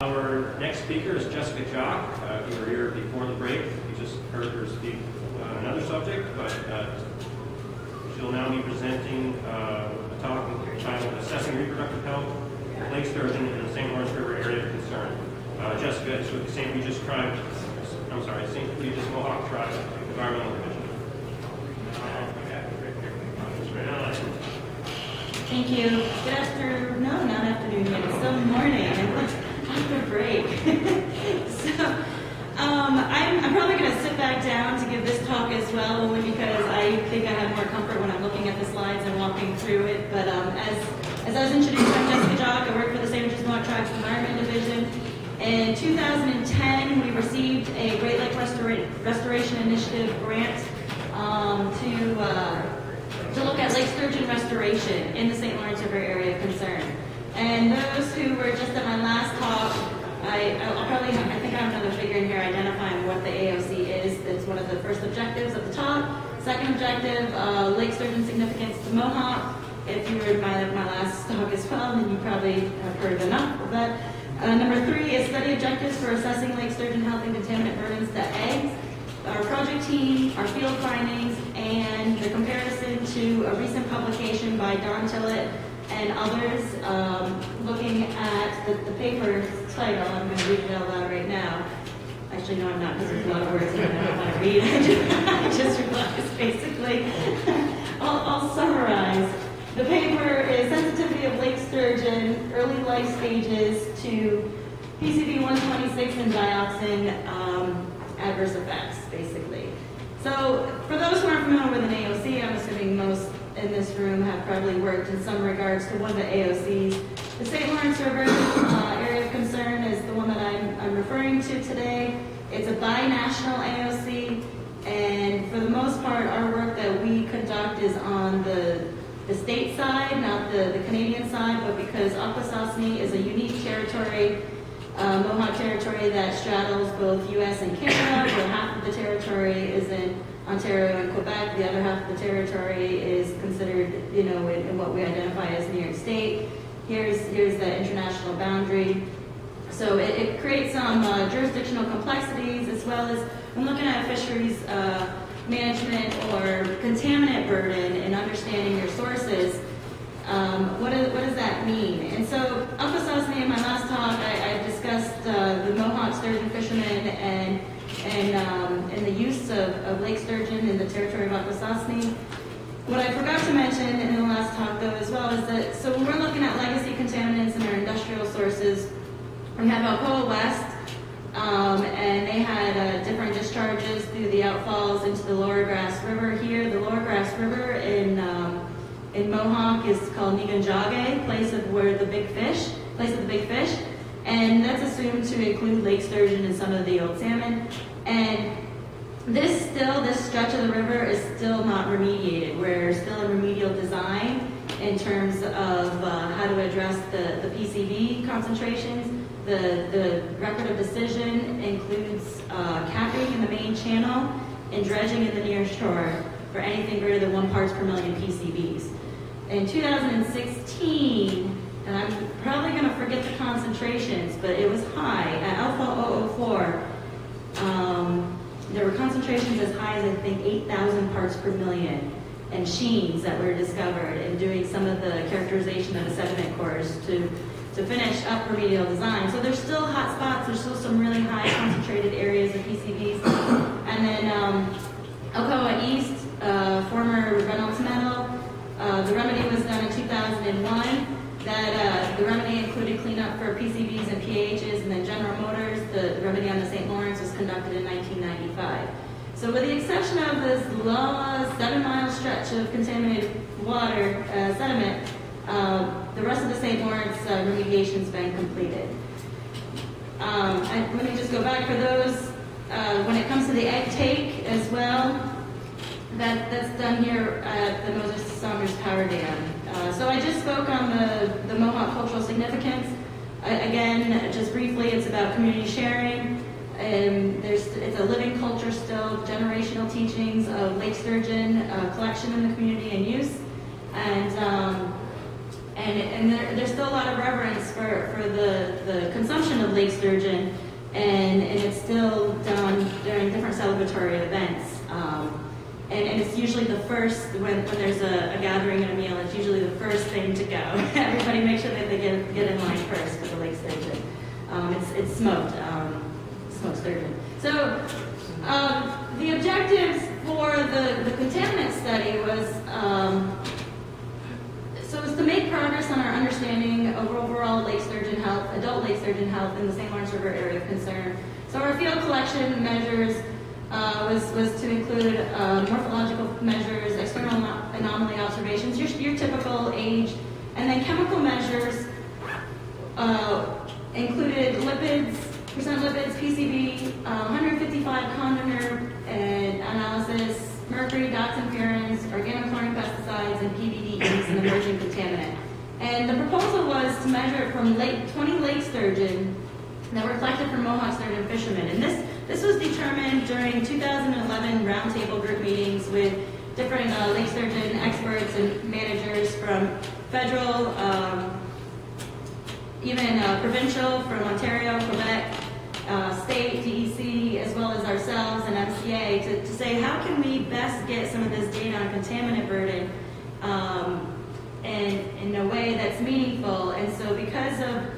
Our next speaker is Jessica Jock. Uh, you were here before the break, you just heard her speak on another subject, but uh, she'll now be presenting uh, a talk entitled Assessing Reproductive Health Lake Sturgeon in the St. Lawrence River Area of Concern. Uh, Jessica is with the St. Regis Tribe, I'm sorry, St. Regis Mohawk Tribe Environmental Division. Thank you. Good afternoon, no, not afternoon yet, still morning, after break. So, um, I'm, I'm probably gonna sit back down to give this talk as well, only because I think I have more comfort when I'm looking at the slides and walking through it. But, um, as, as I was introduced, I'm Jessica Jock, I work for the. Regis Mohawk Tribes Environment Division. In 2010, we received a Great Lake Restora- Restoration Initiative grant, um, to, uh, to look at lake sturgeon restoration in the St. Lawrence River area of concern. And those who were just at my last talk, I, I'll probably have, I think I have another figure in here identifying what the AOC is. It's one of the first objectives at the top. Second objective, uh, lake sturgeon significance to Mohawk. If you were at my, my last talk as well, then you probably have heard enough of that. Uh, number three is study objectives for assessing lake sturgeon health and contaminant burdens to eggs our project team, our field findings, and the comparison to a recent publication by Don Tillitt and others, um, looking at the, the paper title. I'm going to read it out loud right now. Actually, no, I'm not, because there's a lot of words in I don't want to read. I just realized, basically. I'll, I'll summarize. The paper is sensitivity of lake sturgeon, early life stages to PCB 126 and dioxin um, adverse effects, basically. So, for those who aren't familiar with an AOC, I'm assuming most in this room have probably worked in some regards to one of the AOCs. The St. Lawrence River uh, area of concern is the one that I'm, I'm referring to today. It's a binational AOC, and for the most part, our work that we conduct is on the the state side, not the, the Canadian side, but because Akwesasne is a unique territory uh, Mohawk territory that straddles both U.S. and Canada, where half of the territory is in Ontario and Quebec. The other half of the territory is considered, you know, in, in what we identify as New York State. Here's here's the international boundary. So it, it creates some uh, jurisdictional complexities as well as when looking at fisheries uh, management or contaminant burden and understanding your sources. Um, what, is, what does that mean? And so, Akwesasne, in my last talk, I, I discussed uh, the Mohawk sturgeon fishermen and and um, and the use of, of lake sturgeon in the territory of Akwesasne. What I forgot to mention in the last talk, though, as well, is that so when we're looking at legacy contaminants in our industrial sources, we have Alcoa West, um, and they had uh, different discharges through the outfalls into the Lower Grass River. Here, the Lower Grass River in um, in Mohawk is called Niganjage, place of where the big fish, place of the big fish, and that's assumed to include lake sturgeon and some of the old salmon. And this still, this stretch of the river is still not remediated. We're still in remedial design in terms of uh, how to address the, the PCB concentrations. The, the record of decision includes uh, capping in the main channel and dredging in the near shore for anything greater than one parts per million PCBs. In 2016, and I'm probably going to forget the concentrations, but it was high. At Alpha 004, um, there were concentrations as high as I think 8,000 parts per million and sheens that were discovered in doing some of the characterization of the sediment cores to, to finish up remedial design. So there's still hot spots, there's still some really high concentrated areas of PCBs. And then um, East, uh, former Reynolds Metal, uh, the remedy was done in 2001. That uh, the remedy included cleanup for PCBs and PHs, and then General Motors. The, remedy on the St. Lawrence was conducted in 1995. So, with the exception of this long seven-mile stretch of contaminated water uh, sediment, uh, the rest of the St. Lawrence uh, remediation's been completed. Um, I, let me just go back for those. Uh, when it comes to the egg take as well, that, that's done here at the Moses Saunders Power Dam. Uh, so I just spoke on the, the Mohawk cultural significance. Uh, again, just briefly, it's about community sharing. And there's, it's a living culture still, generational teachings of lake sturgeon uh, collection in the community and use. And, um, and and and there, there's still a lot of reverence for, for the, the consumption of lake sturgeon, and, and it's still done during different celebratory events. Um, and, and it's usually the first, when, when there's a, a gathering and a meal, it's usually the first thing to go. Everybody makes sure that they get, get in line first for the lake sturgeon. Um, it's, it's smoked, um, smoked sturgeon. So um, the objectives for the, the contaminant study was um, so was to make progress on our understanding of overall lake sturgeon health, adult lake sturgeon health in the St. Lawrence River area of concern. So our field collection measures uh, was, was to include uh, morphological measures, external anomaly observations, your, your typical age, and then chemical measures uh, included lipids, percent lipids, PCB, uh, 155 congener analysis, mercury, dioxin, furans, organochlorine pesticides, and PBDEs, an emerging contaminant. And the proposal was to measure from lake, 20 lake sturgeon that were collected from Mohawk sturgeon fishermen. And this, this was determined during 2011 roundtable group meetings with different uh, lake sturgeon experts and managers from federal, um, even uh, provincial, from Ontario, Quebec, uh, state, DEC, as well as ourselves and MCA to, to say how can we best get some of this data on contaminant burden um, in, in a way that's meaningful. And so because of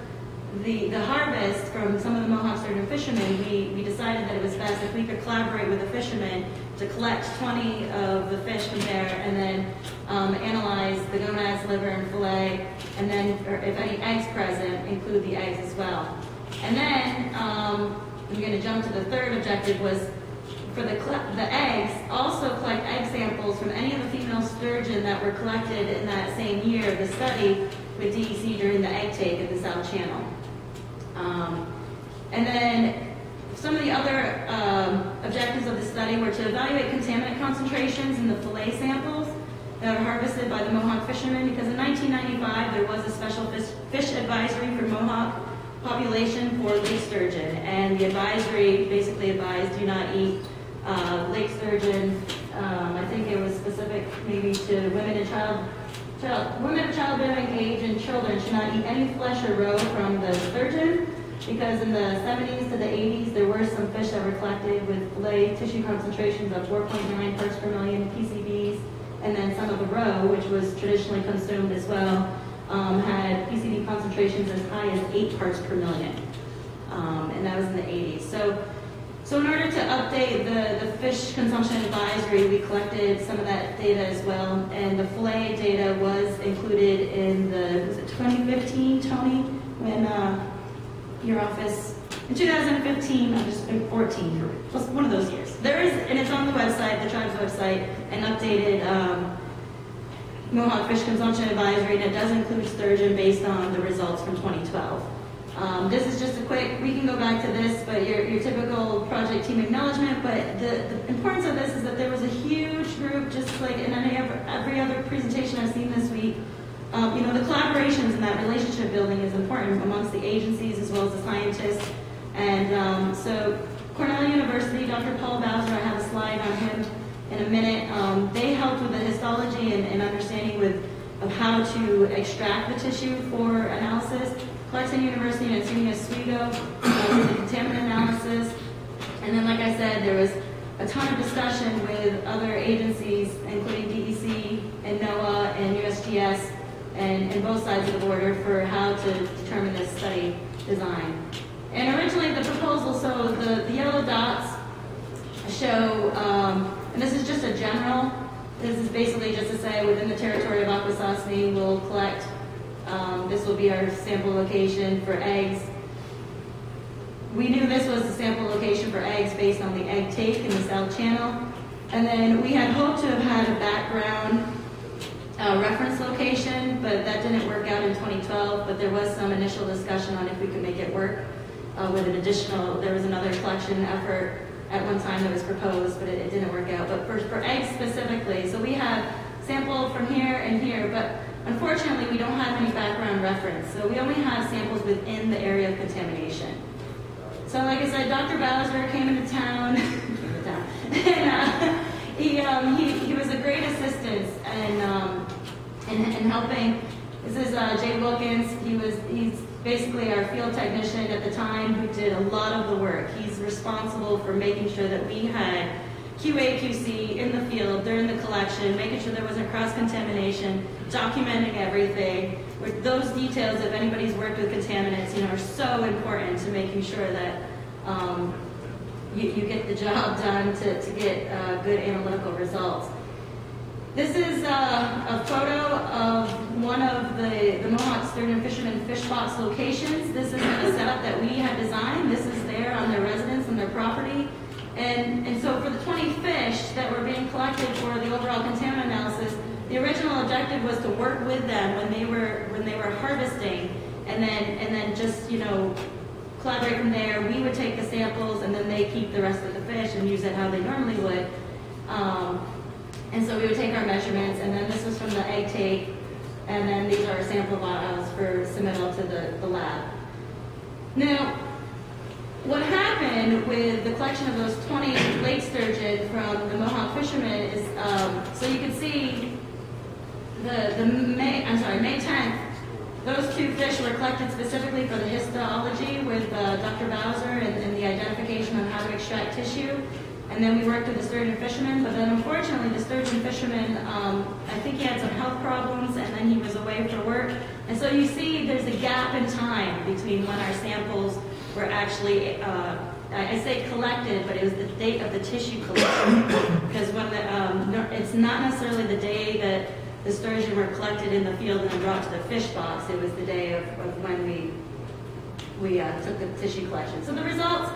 the, the harvest from some of the Mohawk sturgeon fishermen, we, we decided that it was best if we could collaborate with the fishermen to collect 20 of the fish from there and then um, analyze the gonads, liver, and fillet, and then if any eggs present, include the eggs as well. And then um, I'm going to jump to the third objective was for the, the eggs, also collect egg samples from any of the female sturgeon that were collected in that same year of the study with DEC during the egg take at the South Channel. Um, and then some of the other um, objectives of the study were to evaluate contaminant concentrations in the fillet samples that were harvested by the Mohawk fishermen because in 1995 there was a special fish, fish advisory for Mohawk population for lake sturgeon, and the advisory basically advised do not eat uh, lake sturgeon. Um, I think it was specific maybe to women and child, child women of childbearing age and children should not eat any flesh or roe from the sturgeon because in the 70s to the 80s there were some fish that were collected with fillet tissue concentrations of 4.9 parts per million PCBs, and then some of the roe, which was traditionally consumed as well, um, had PCB concentrations as high as 8 parts per million. Um, and that was in the 80s. So, so in order to update the, the fish consumption advisory, we collected some of that data as well. And the fillet data was included in the, was it 2015, Tony, when uh, your office, in 2015, I'm just, 14, plus one of those years. There is, and it's on the website, the tribe's website, an updated um, Mohawk Fish Consumption Advisory, it does include sturgeon based on the results from 2012. Um, this is just a quick, we can go back to this, but your, your typical project team acknowledgement, but the, the importance of this is that there was a huge group, just like in any every, every other presentation I've seen this week, um, you know, the collaborations and that relationship building is important amongst the agencies as well as the scientists. And um, so Cornell University, Dr. Paul Bowser, I have a slide on him in a minute. Um, they helped with the histology and, and, understanding with of how to extract the tissue for analysis. Clarkson University and Antonia Oswego did the contaminant analysis. And then, like I said, there was a ton of discussion with other agencies, including DEC and NOAA and USGS, and, and both sides of the border for how to determine this study design. And originally, the proposal, so the, the yellow dots show um, and this is just a general. This is basically just to say within the territory of Akwesasne, we'll collect, um, this will be our sample location for eggs. We knew this was the sample location for eggs based on the egg take in the South Channel. And then we had hoped to have had a background uh, reference location, but that didn't work out in 2012. But there was some initial discussion on if we could make it work uh, with an additional, there was another collection effort at one time that was proposed, but it, it didn't work out. But for, for eggs specifically, so we have sampled from here and here, but unfortunately we don't have any background reference. So we only have samples within the area of contamination. So like I said, Dr. Bowser came into town, and uh, he, um, he, he was a great assistance in, um, in, in helping This is uh, Jay Wilkins. He was he's basically our field technician at the time who did a lot of the work. He's responsible for making sure that we had QA QC in the field during the collection, making sure there wasn't cross contamination, documenting everything. With those details, if anybody's worked with contaminants, you know, are so important to making sure that um, you, you get the job done to, to get uh, good analytical results. This is uh, a photo of one of the, the Mohawk Sturgeon Fisherman fish box locations. This is the setup that we had designed. This is there on their residence and their property. And, and so for the 20 fish that were being collected for the overall contaminant analysis, the original objective was to work with them when they were when they were harvesting, and then and then just you know collaborate from there. We would take the samples, and then they keep the rest of the fish and use it how they normally would. Um, and so we would take our measurements, and then this was from the egg take, and then these are sample vials for submittal to the, the lab. Now, what happened with the collection of those 20 lake sturgeon from the Mohawk fishermen is, um, so you can see the, the May, I'm sorry, May 10th, those two fish were collected specifically for the histology with uh, Dr. Bowser and, and the identification of how to extract tissue. And then we worked with the sturgeon fisherman, but then unfortunately the sturgeon fisherman, um, I think he had some health problems and then he was away for work. And so you see there's a gap in time between when our samples were actually, uh, I say collected, but it was the date of the tissue collection. because when the, um, it's not necessarily the day that the sturgeon were collected in the field and brought to the fish box. It was the day of, of when we we uh, took the tissue collection. So the results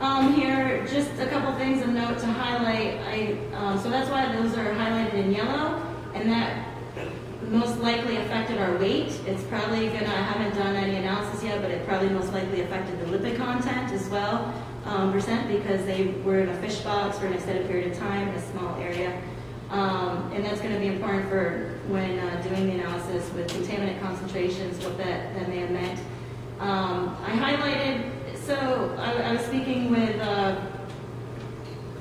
um, here, just a couple things of note to highlight. I, um, so that's why those are highlighted in yellow, and that most likely affected our weight. It's probably gonna, I haven't done any analysis yet, but it probably most likely affected the lipid content as well, um, percent, because they were in a fish box for an extended period of time in a small area. Um, and that's going to be important for when uh, doing the analysis with contaminant concentrations, what that, that may have meant. Um, I highlighted, so I, I was speaking with, uh,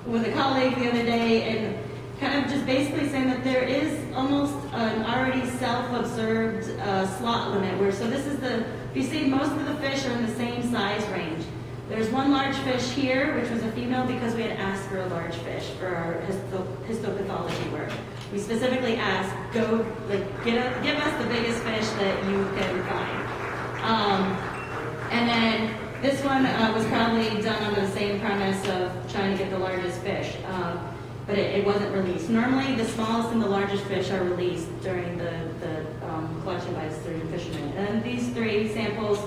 with a colleague the other day and kind of just basically saying that there is almost an already self-observed uh, slot limit where, so this is the, you see most of the fish are in the same size range. There's one large fish here, which was a female because we had asked for a large fish for our histo histopathology work. We specifically asked, go, like, get a, give us the biggest fish that you can find. Um, and then this one uh, was probably done under the same premise of trying to get the largest fish, um, but it, it, wasn't released. Normally, the smallest and the largest fish are released during the, the um, collection by the fishermen. And these three samples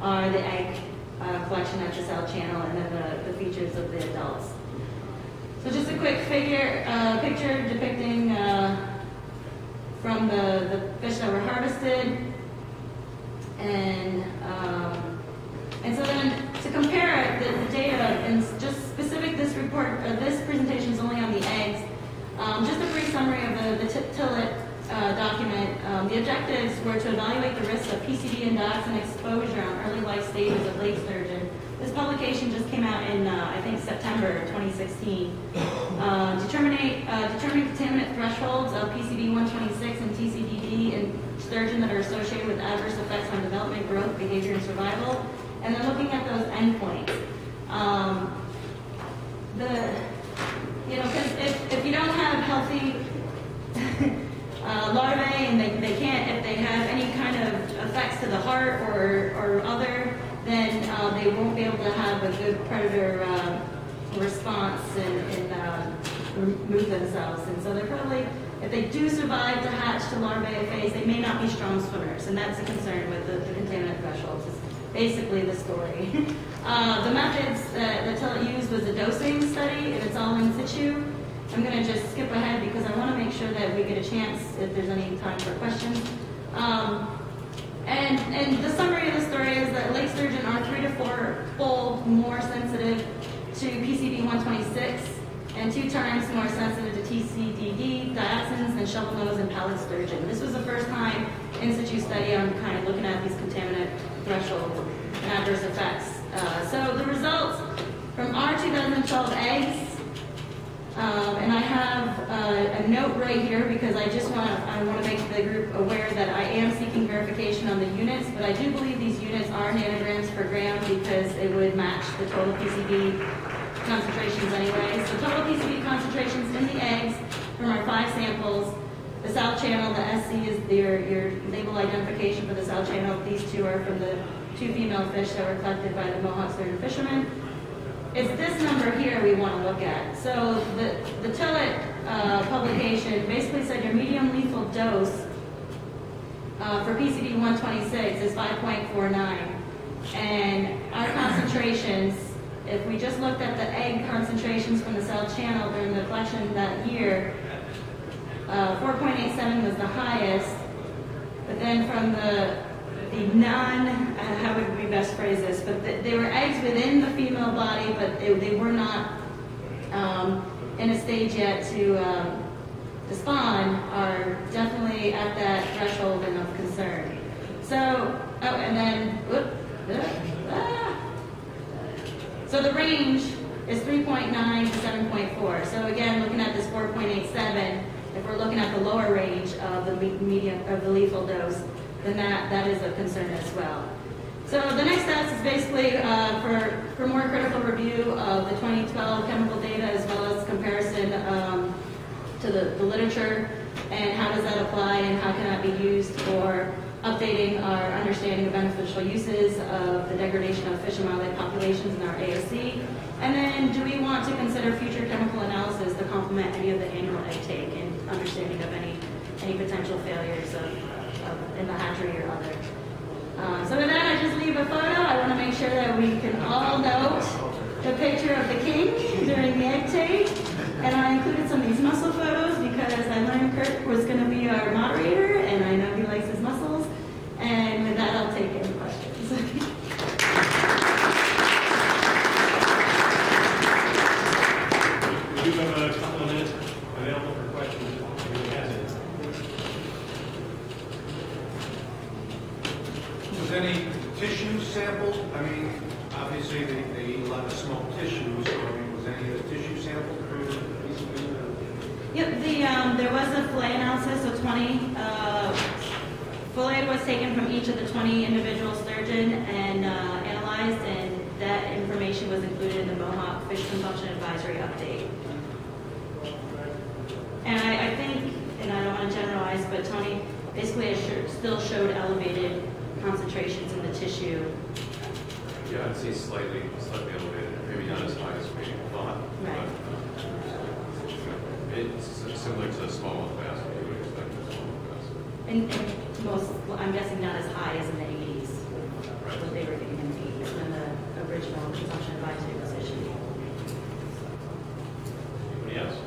are the egg uh, collection at the cell channel and then the, the features of the adults. So just a quick figure, uh, picture depicting uh, from the, the fish that were harvested. And, um, and so then to compare it, the, the, data, and just specific this report, uh, this presentation is only on the eggs. Um, just a brief summary of the, the Tillitt uh, document, um, the objectives were to evaluate the risks of PCB and dioxin exposure on early life stages of lake sturgeon. This publication just came out in, uh, I think, September 2016. Uh, uh, determining contaminant thresholds of PCB 126 and TCDD in sturgeon that are associated with adverse effects on development, growth, behavior, and survival. And then looking at those endpoints. Um, the, you know, because if, if you don't have healthy uh, larvae and they, they can't, if they have any kind of effects to the heart or, or other, then uh, they won't be able to have a good predator uh, response and, and uh, remove themselves. And so they're probably, if they do survive to hatch to larvae phase, they may not be strong swimmers. And that's a concern with the, the contaminant thresholds. Is basically the story. Uh, the methods that, that used was a dosing study, and it's all in situ. I'm going to just skip ahead because I want to make sure that we get a chance if there's any time for questions. Um, and, and the summary of the story is that lake sturgeon are three to four fold more sensitive to PCB 126 and two times more sensitive to TCDD, dioxins, than shovel nose and pallid sturgeon. This was the first time in situ study on kind of looking at these contaminant thresholds and adverse effects. Uh, so the results from our 2012 eggs Um, and I have uh, a note right here because I just want to, I want to make the group aware that I am seeking verification on the units, but I do believe these units are nanograms per gram because it would match the total PCB concentrations anyway. So total PCB concentrations in the eggs from our five samples. The south channel, the SC is your, your label identification for the south channel. These two are from the two female fish that were collected by the Mohawk Sturgeon fishermen. It's this number here we want to look at. So the, the Tillitt uh, publication basically said your median lethal dose uh, for PCB 126 is 5.49. And our concentrations, if we just looked at the egg concentrations from the cell channel during the collection that year, uh, 4.87 was the highest. But then from the the non, uh, how would we best phrase this, but the, they were eggs within the female body, but they, they were not um, in a stage yet to, um, to spawn, are definitely at that threshold and of concern. So, oh, and then, whoop, ah, so the range is 3.9 to 7.4. So again, looking at this 4.87, if we're looking at the lower range of the me- medium of the lethal dose, then that, that is a concern as well. So the next steps is basically uh, for, for more critical review of the 2012 chemical data as well as comparison um, to the, the literature and how does that apply and how can that be used for updating our understanding of beneficial uses of the degradation of fish and wildlife populations in our AOC. And then do we want to consider future chemical analysis to complement any of the annual egg take and understanding of any, any potential failures of, of, in the hatchery or other. Um, so with that, I just leave a photo. I want to make sure that we can all note the picture of the king during the egg take. And I included some of these muscle photos because I learned Kurt was going to be our moderator, and I know he likes his muscles. And with that, I'll take any questions. We do have a couple of minutes available for questions if anyone has any. Was any tissue samples? I mean, obviously, they, they eat a lot of smoked tissues, so I mean, was any of the tissue PCB? Yep, the, um, there was a fillet analysis so 20, uh, fillet was taken from each of the 20 individual sturgeon and, uh, analyzed, and that information was included in the Mohawk Fish Consumption Advisory Update. And I, I think, and I don't want to generalize, but Tony basically it still showed elevated concentrations in the tissue. Yeah, I'd say slightly, slightly elevated, maybe not as high as we thought. Right. but, uh, It's similar to a smallmouth bass, what you would expect a smallmouth bass. And, and most, well, I'm guessing not as high as in the 80s, what they were getting in the 80s when the original consumption advisory was issued. Anybody else?